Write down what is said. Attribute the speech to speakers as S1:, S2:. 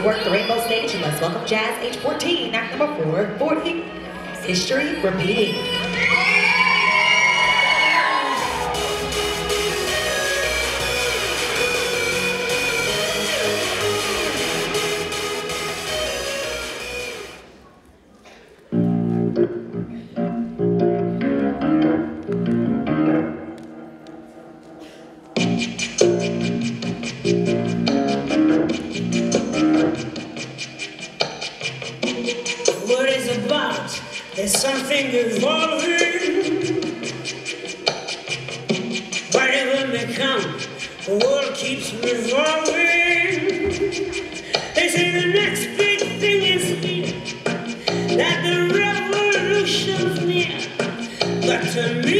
S1: to work the rainbow stage, and let's welcome Jazz, age 14, act number 440, History Repeating.
S2: What is it's about. There's something evolving. Whatever may come, the world keeps revolving. They say the next big thing is here, that the revolution's near. But to me,